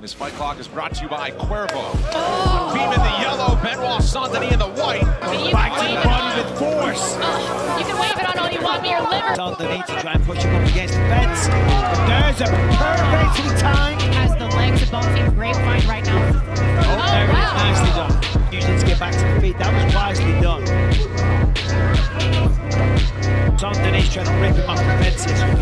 This fight clock is brought to you by Cuervo. Bonfim in the yellow, Benoit Saint-Denis in the white. Back to the body on. with force. You can wave it on all you want, but your liver Underneath to try and push him up against the fence. There's a perfect time. He has the legs of boxing grapevine right now. Oh, oh there it is. wow. Nicely done. Usually to get back to the feet. That was wisely done. Saint Denis trying to rip him off the fence.